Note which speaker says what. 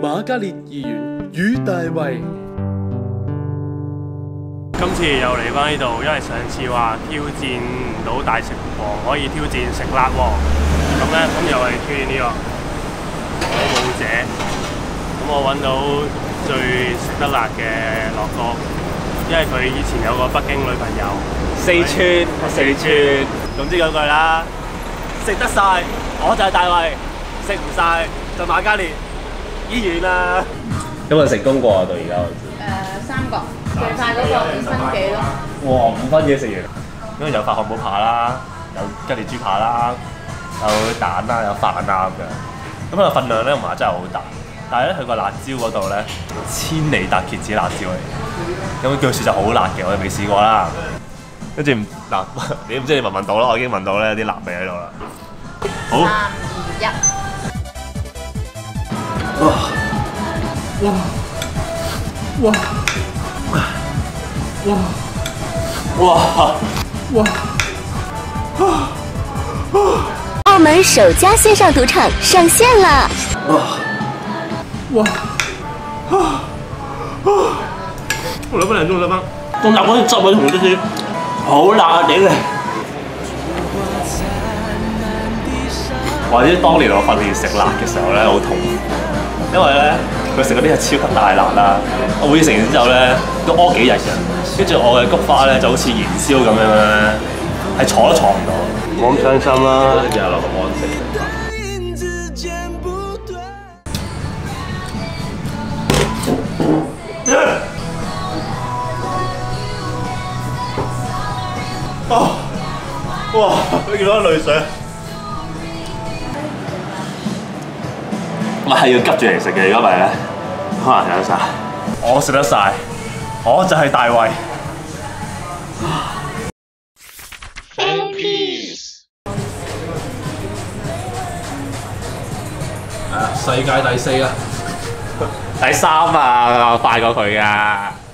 Speaker 1: 瑪嘉烈議員與大衛。
Speaker 2: 今次又嚟翻呢度，因為上次話挑戰唔到大食王，可以挑戰食辣王，咁咧咁又係挑戰呢、個火舞者。咁我揾到最食得辣嘅樂哥，因為佢以前有個北京女朋友，
Speaker 3: 四川，四川，總之嗰句啦，食得晒我就係大衛，食唔晒就马嘉烈醫院啦。
Speaker 4: 有冇成功過啊？到而家為止。
Speaker 5: 誒三個，最快嗰個五分幾咯。
Speaker 4: 哇！五分嘢食完。
Speaker 3: 因為有塊漢堡扒啦，有吉列豬扒啦，有蛋啦，有飯啦咁樣。咁啊份量咧唔係真係好大，但係咧佢個辣椒嗰度咧千里達茄子辣椒嚟，咁據說就好辣嘅，我哋未試過啦。跟住嗱，你唔知你聞唔聞到啦？我已經聞到咧有啲辣味喺度啦。好，
Speaker 5: 三二一，
Speaker 6: 澳门首家线上赌场上线了。
Speaker 3: 哇哇啊啊我兩分零鐘兩分，仲有嗰啲汁位同啲啲好辣啊！頂你！或者當年我訓練食辣嘅時候咧，好痛，因為咧佢食嗰啲係超級大辣啦。我會食完之後咧都屙幾日嘅，跟住我嘅菊花咧就好似燃燒咁樣咧，係坐都坐唔到。
Speaker 2: 冇咁傷心啦。
Speaker 4: 日落咁安靜。
Speaker 3: 哇！你見到淚水，我係要急住嚟食嘅，如果唔係咧，可能食得晒。我食得晒，我就係大衛。
Speaker 4: 世界第四啊！
Speaker 3: 第三啊，快過佢噶。